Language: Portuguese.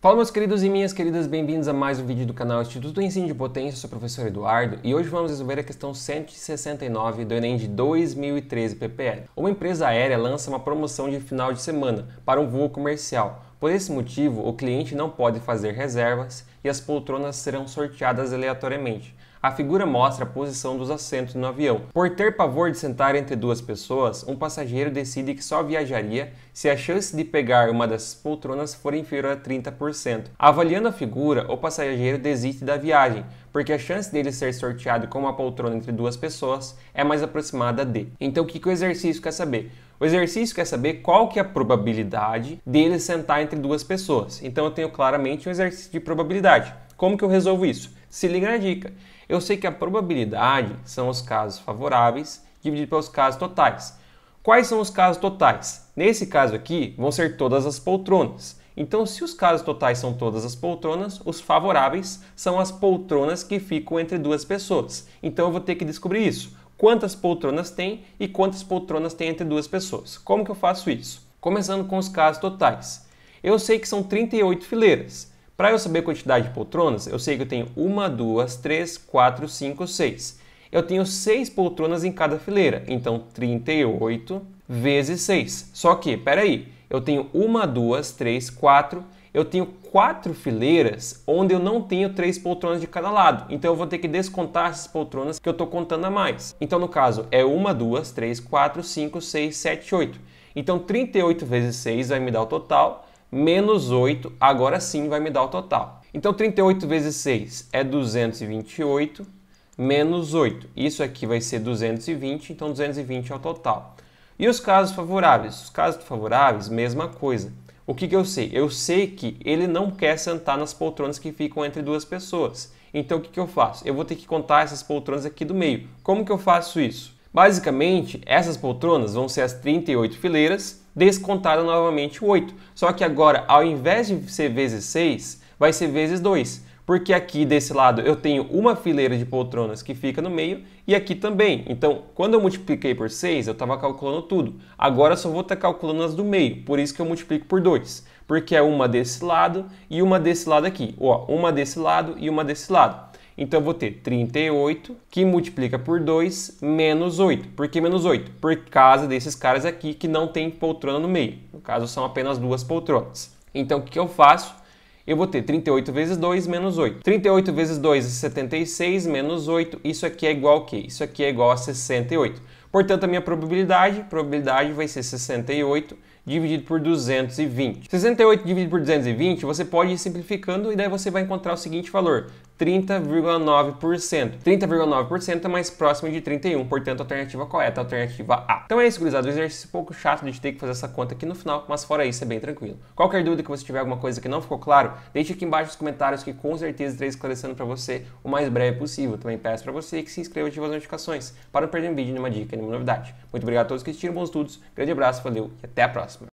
Fala meus queridos e minhas queridas, bem-vindos a mais um vídeo do canal Instituto Ensino de Potência, eu sou o professor Eduardo e hoje vamos resolver a questão 169 do Enem de 2013 PPL. Uma empresa aérea lança uma promoção de final de semana para um voo comercial. Por esse motivo, o cliente não pode fazer reservas e as poltronas serão sorteadas aleatoriamente. A figura mostra a posição dos assentos no avião. Por ter pavor de sentar entre duas pessoas, um passageiro decide que só viajaria se a chance de pegar uma dessas poltronas for inferior a 30%. Avaliando a figura, o passageiro desiste da viagem, porque a chance dele ser sorteado com uma poltrona entre duas pessoas é mais aproximada de. Então o que, que o exercício quer saber? O exercício quer saber qual que é a probabilidade dele sentar entre duas pessoas. Então eu tenho claramente um exercício de probabilidade. Como que eu resolvo isso? Se liga na dica. Eu sei que a probabilidade são os casos favoráveis dividido pelos casos totais. Quais são os casos totais? Nesse caso aqui, vão ser todas as poltronas. Então, se os casos totais são todas as poltronas, os favoráveis são as poltronas que ficam entre duas pessoas. Então, eu vou ter que descobrir isso. Quantas poltronas tem e quantas poltronas tem entre duas pessoas. Como que eu faço isso? Começando com os casos totais. Eu sei que são 38 fileiras. Para eu saber a quantidade de poltronas, eu sei que eu tenho uma, duas, três, quatro, cinco, seis. Eu tenho seis poltronas em cada fileira, então 38 vezes 6. Só que, peraí, eu tenho uma, duas, três, quatro. Eu tenho quatro fileiras onde eu não tenho três poltronas de cada lado. Então eu vou ter que descontar essas poltronas que eu estou contando a mais. Então, no caso, é uma, duas, três, quatro, cinco, seis, sete, oito. Então 38 vezes 6 vai me dar o total menos 8, agora sim vai me dar o total. Então 38 vezes 6 é 228, menos 8. Isso aqui vai ser 220, então 220 é o total. E os casos favoráveis? Os casos favoráveis, mesma coisa. O que, que eu sei? Eu sei que ele não quer sentar nas poltronas que ficam entre duas pessoas. Então o que, que eu faço? Eu vou ter que contar essas poltronas aqui do meio. Como que eu faço isso? Basicamente, essas poltronas vão ser as 38 fileiras, descontado novamente o 8. Só que agora, ao invés de ser vezes 6, vai ser vezes 2. Porque aqui desse lado eu tenho uma fileira de poltronas que fica no meio e aqui também. Então, quando eu multipliquei por 6, eu estava calculando tudo. Agora só vou estar calculando as do meio, por isso que eu multiplico por 2. Porque é uma desse lado e uma desse lado aqui. Ó, uma desse lado e uma desse lado. Então eu vou ter 38 que multiplica por 2 menos 8. Por que menos 8? Por causa desses caras aqui que não tem poltrona no meio. No caso, são apenas duas poltronas. Então o que eu faço? Eu vou ter 38 vezes 2 menos 8. 38 vezes 2 é 76 menos 8. Isso aqui é igual a quê? Isso aqui é igual a 68. Portanto, a minha probabilidade, probabilidade vai ser 68 dividido por 220. 68 dividido por 220, você pode ir simplificando e daí você vai encontrar o seguinte valor: 30,9%. 30,9% é mais próximo de 31, portanto a alternativa correta é a alternativa A. Então é isso, gurizada. O exercício um pouco chato de ter que fazer essa conta aqui no final, mas fora isso é bem tranquilo. Qualquer dúvida que você tiver, alguma coisa que não ficou claro, deixe aqui embaixo nos comentários que com certeza estarei esclarecendo para você o mais breve possível. Também peço para você que se inscreva e ative as notificações para não perder um vídeo, nenhuma dica, nenhuma novidade. Muito obrigado a todos que assistiram, bons estudos, grande abraço, valeu e até a próxima.